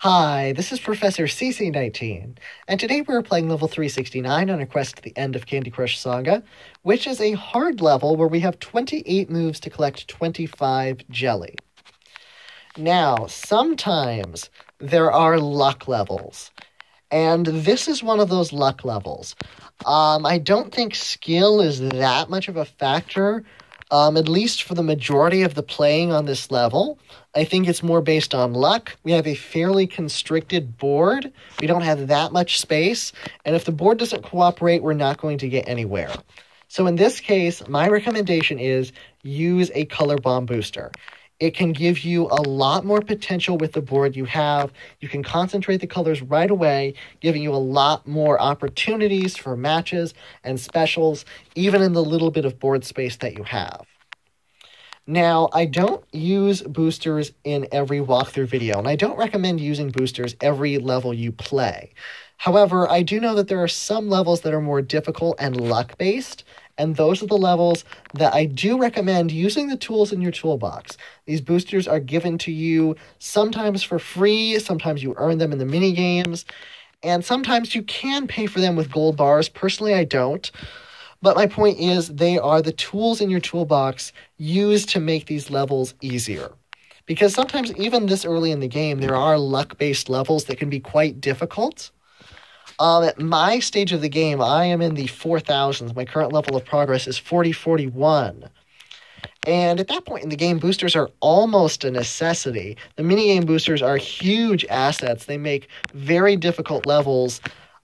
Hi, this is Professor CC19, and today we're playing level 369 on a quest to the end of Candy Crush Saga, which is a hard level where we have 28 moves to collect 25 jelly. Now, sometimes there are luck levels, and this is one of those luck levels. Um, I don't think skill is that much of a factor, um, at least for the majority of the playing on this level. I think it's more based on luck. We have a fairly constricted board. We don't have that much space, and if the board doesn't cooperate, we're not going to get anywhere. So in this case, my recommendation is use a color bomb booster. It can give you a lot more potential with the board you have. You can concentrate the colors right away, giving you a lot more opportunities for matches and specials, even in the little bit of board space that you have. Now, I don't use boosters in every walkthrough video, and I don't recommend using boosters every level you play. However, I do know that there are some levels that are more difficult and luck based, and those are the levels that I do recommend using the tools in your toolbox. These boosters are given to you sometimes for free, sometimes you earn them in the mini games, and sometimes you can pay for them with gold bars. Personally, I don't. But my point is, they are the tools in your toolbox used to make these levels easier. Because sometimes, even this early in the game, there are luck based levels that can be quite difficult. Um, at my stage of the game, I am in the 4000s. My current level of progress is 4041. And at that point in the game, boosters are almost a necessity. The minigame boosters are huge assets. They make very difficult levels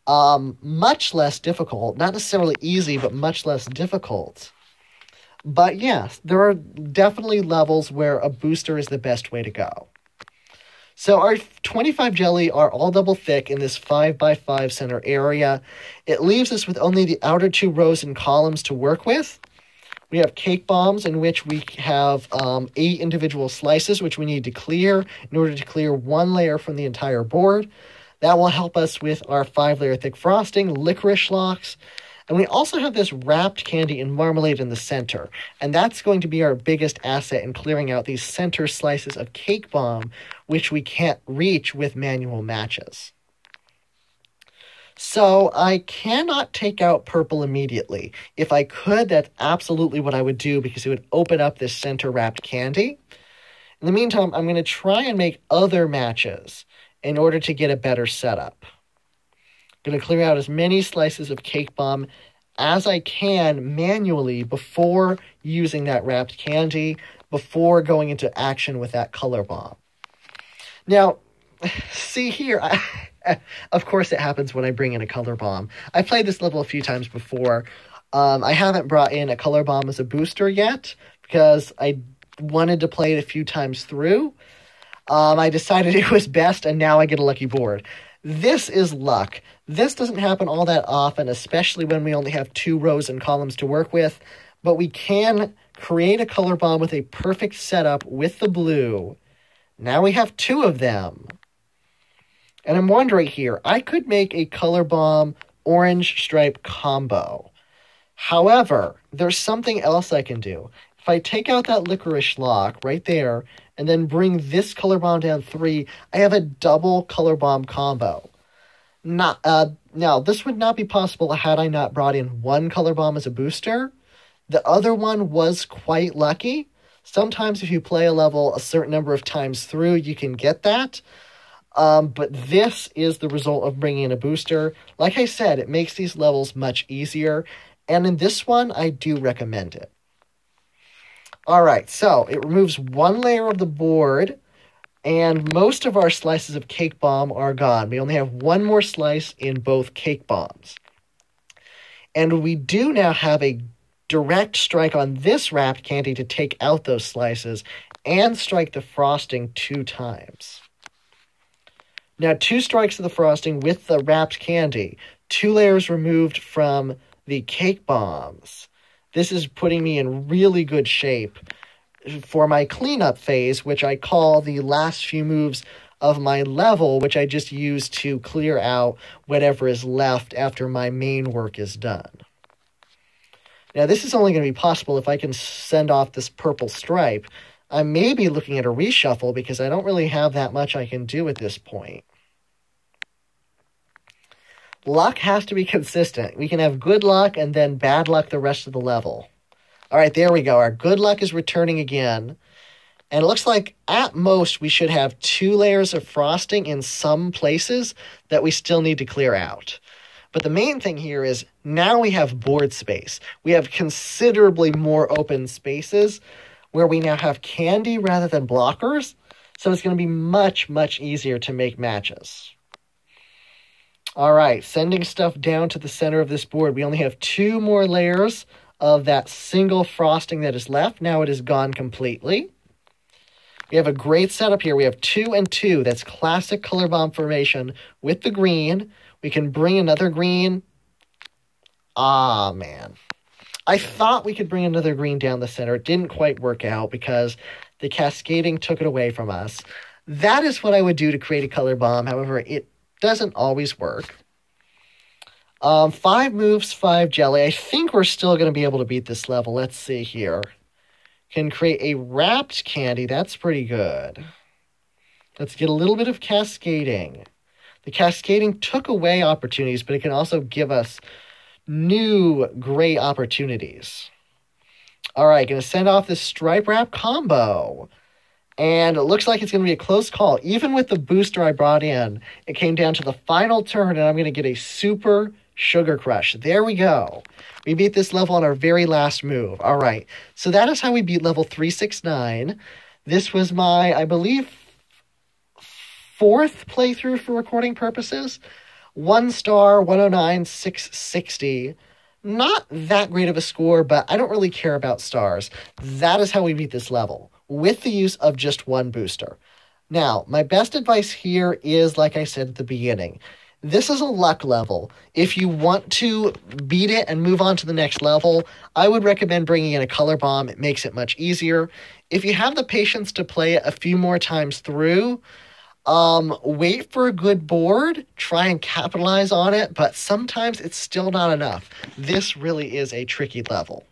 um, much less difficult. Not necessarily easy, but much less difficult. But yes, there are definitely levels where a booster is the best way to go. So our 25 jelly are all double thick in this 5 by 5 center area. It leaves us with only the outer two rows and columns to work with. We have cake bombs in which we have um, eight individual slices, which we need to clear in order to clear one layer from the entire board. That will help us with our five layer thick frosting, licorice locks, and we also have this wrapped candy and marmalade in the center. And that's going to be our biggest asset in clearing out these center slices of cake bomb, which we can't reach with manual matches. So I cannot take out purple immediately. If I could, that's absolutely what I would do because it would open up this center wrapped candy. In the meantime, I'm going to try and make other matches in order to get a better setup. Going to clear out as many slices of cake bomb as I can manually before using that wrapped candy, before going into action with that color bomb. Now, see here, I, of course it happens when I bring in a color bomb. I played this level a few times before. Um, I haven't brought in a color bomb as a booster yet because I wanted to play it a few times through. Um, I decided it was best, and now I get a lucky board. This is luck. This doesn't happen all that often, especially when we only have two rows and columns to work with, but we can create a color bomb with a perfect setup with the blue. Now we have two of them. And I'm wondering here, I could make a color bomb orange stripe combo. However, there's something else I can do. If I take out that licorice lock right there and then bring this color bomb down three, I have a double color bomb combo. Not uh, now, this would not be possible had I not brought in one color bomb as a booster. The other one was quite lucky. Sometimes, if you play a level a certain number of times through, you can get that. Um, but this is the result of bringing in a booster. Like I said, it makes these levels much easier. And in this one, I do recommend it. All right, so it removes one layer of the board, and most of our slices of cake bomb are gone. We only have one more slice in both cake bombs. And we do now have a direct strike on this wrapped candy to take out those slices and strike the frosting two times. Now, two strikes of the frosting with the wrapped candy, two layers removed from the cake bombs. This is putting me in really good shape for my cleanup phase, which I call the last few moves of my level, which I just use to clear out whatever is left after my main work is done. Now, this is only going to be possible if I can send off this purple stripe. I may be looking at a reshuffle because I don't really have that much I can do at this point. Luck has to be consistent. We can have good luck and then bad luck the rest of the level. All right, there we go. Our good luck is returning again. And it looks like at most we should have two layers of frosting in some places that we still need to clear out. But the main thing here is now we have board space. We have considerably more open spaces where we now have candy rather than blockers. So it's going to be much, much easier to make matches. All right, sending stuff down to the center of this board. We only have two more layers of that single frosting that is left. Now it is gone completely. We have a great setup here. We have two and two. That's classic color bomb formation with the green. We can bring another green. Ah, man. I thought we could bring another green down the center. It didn't quite work out because the cascading took it away from us. That is what I would do to create a color bomb. However, it doesn't always work. Um, five moves, five jelly. I think we're still going to be able to beat this level. Let's see here can create a wrapped candy. That's pretty good. Let's get a little bit of cascading. The cascading took away opportunities, but it can also give us new great opportunities. All right, going to send off this stripe wrap combo. And it looks like it's going to be a close call. Even with the booster I brought in, it came down to the final turn, and I'm going to get a super Sugar Crush. There we go. We beat this level on our very last move. All right. So that is how we beat level 369. This was my, I believe, fourth playthrough for recording purposes. One star, 109, 660. Not that great of a score, but I don't really care about stars. That is how we beat this level with the use of just one booster. Now, my best advice here is, like I said at the beginning, this is a luck level. If you want to beat it and move on to the next level, I would recommend bringing in a color bomb. It makes it much easier. If you have the patience to play it a few more times through, um, wait for a good board, try and capitalize on it, but sometimes it's still not enough. This really is a tricky level.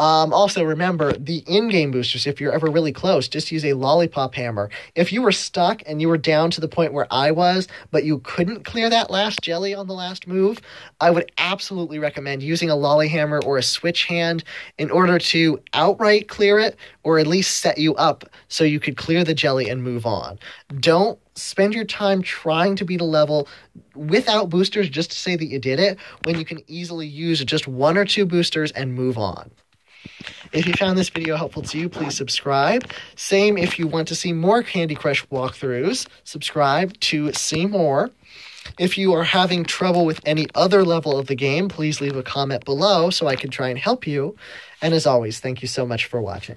Um, also, remember the in game boosters, if you're ever really close, just use a lollipop hammer. If you were stuck and you were down to the point where I was, but you couldn't clear that last jelly on the last move, I would absolutely recommend using a lolly hammer or a switch hand in order to outright clear it or at least set you up so you could clear the jelly and move on. Don't spend your time trying to beat a level without boosters just to say that you did it when you can easily use just one or two boosters and move on. If you found this video helpful to you, please subscribe. Same if you want to see more Candy Crush walkthroughs, subscribe to see more. If you are having trouble with any other level of the game, please leave a comment below so I can try and help you. And as always, thank you so much for watching.